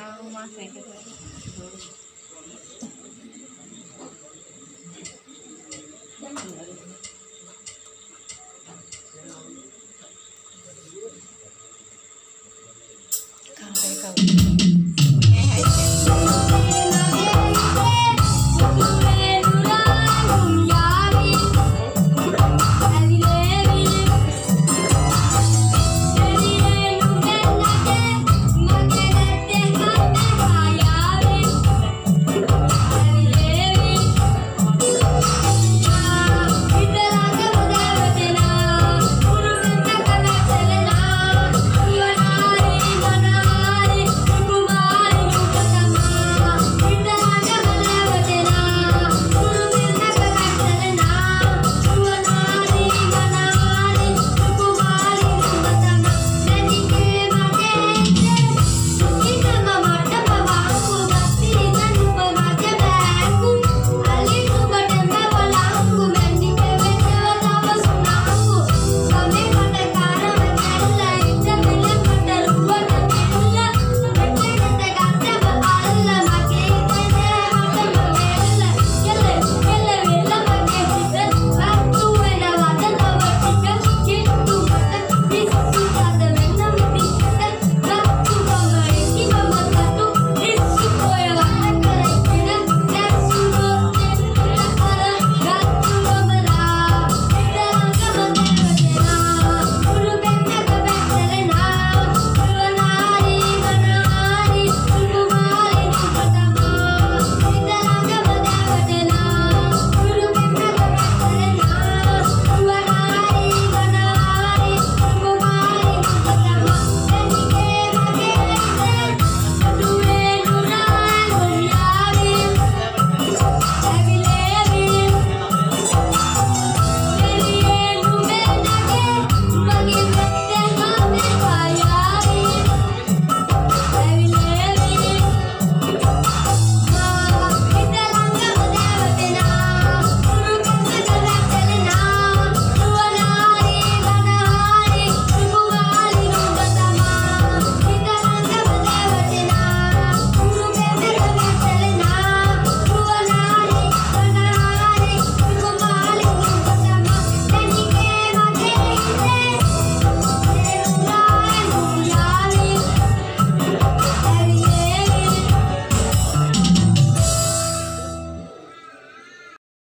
তাও মাছ রেখে